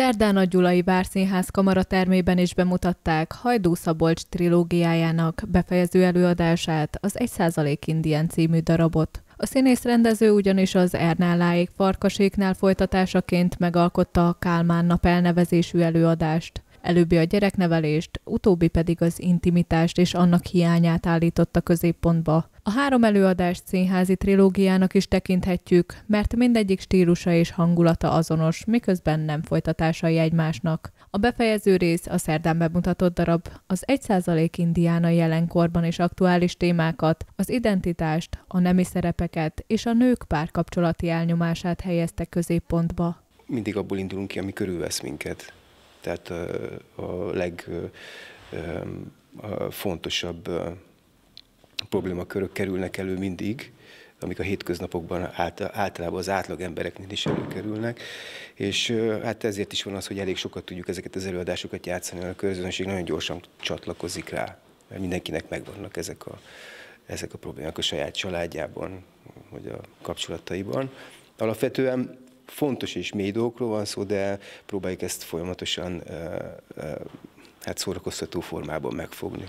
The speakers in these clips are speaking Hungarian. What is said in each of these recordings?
Szerdán a Gyulai Várszínház kamaratermében is bemutatták Hajdú Szabolcs trilógiájának befejező előadását, az 1% Indian című darabot. A színész rendező ugyanis az Ernálláék farkaséknál folytatásaként megalkotta a Kálmán nap elnevezésű előadást. Előbbi a gyereknevelést, utóbbi pedig az intimitást és annak hiányát állította középpontba. A három előadást színházi trilógiának is tekinthetjük, mert mindegyik stílusa és hangulata azonos, miközben nem folytatásai egymásnak. A befejező rész a szerdán bemutatott darab az 1% indiána jelenkorban és aktuális témákat, az identitást, a nemi szerepeket és a nők párkapcsolati elnyomását helyezte középpontba. Mindig abból indulunk ki, ami körülvesz minket tehát a legfontosabb problémakörök kerülnek elő mindig, amik a hétköznapokban általában az átlag embereknél is előkerülnek, és hát ezért is van az, hogy elég sokat tudjuk ezeket az előadásokat játszani, a közönség nagyon gyorsan csatlakozik rá, mert mindenkinek megvannak ezek a, ezek a problémák a saját családjában, vagy a kapcsolataiban. Alapvetően fontos és mély dolgokról van szó, de próbáljuk ezt folyamatosan hát szórakoztató formában megfogni.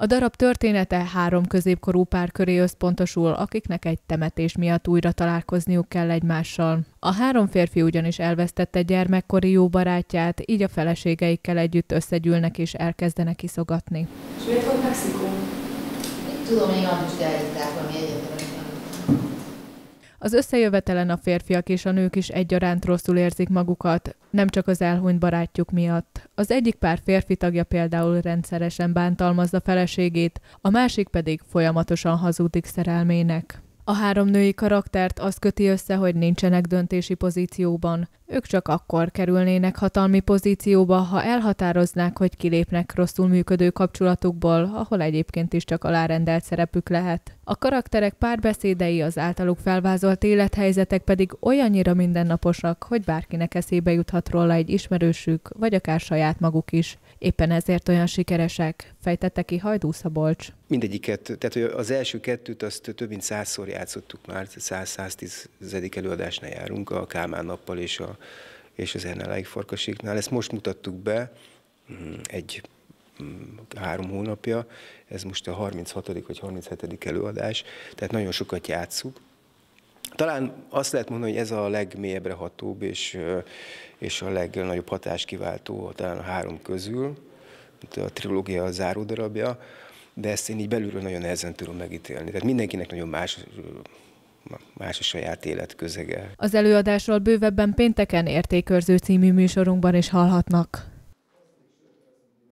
A darab története három középkorú pár köré összpontosul, akiknek egy temetés miatt újra találkozniuk kell egymással. A három férfi ugyanis elvesztette gyermekkori jó barátját, így a feleségeikkel együtt összegyűlnek és elkezdenek iszogatni. És miért volt Mexikó? Tudom, én annak is elhívták valami egyetemet. Az összejövetelen a férfiak és a nők is egyaránt rosszul érzik magukat, nem csak az elhunyt barátjuk miatt. Az egyik pár férfi tagja például rendszeresen bántalmazza feleségét, a másik pedig folyamatosan hazudik szerelmének. A három női karaktert az köti össze, hogy nincsenek döntési pozícióban. Ők csak akkor kerülnének hatalmi pozícióba, ha elhatároznák, hogy kilépnek rosszul működő kapcsolatukból, ahol egyébként is csak alárendelt szerepük lehet. A karakterek párbeszédei, az általuk felvázolt élethelyzetek pedig olyannyira mindennaposak, hogy bárkinek eszébe juthat róla egy ismerősük, vagy akár saját maguk is. Éppen ezért olyan sikeresek, fejtette ki Hajdú Szabolcs. Mindegyiket, tehát az első kettőt azt több mint százszor játszottuk már, 100-110 előadásnál járunk, a Kálmán nappal és, a, és az Ernelái Farkasiknál. Ezt most mutattuk be mm, egy mm, három hónapja, ez most a 36. vagy 37. előadás, tehát nagyon sokat játszuk. Talán azt lehet mondani, hogy ez a legmélyebbre hatóbb és, és a legnagyobb hatáskiváltó talán a három közül, a trilógia a záródarabja, de ezt én így belülről nagyon nehezen tudom megítélni. Tehát mindenkinek nagyon más más a saját életközege. Az előadásról bővebben pénteken értékörző című műsorunkban is hallhatnak.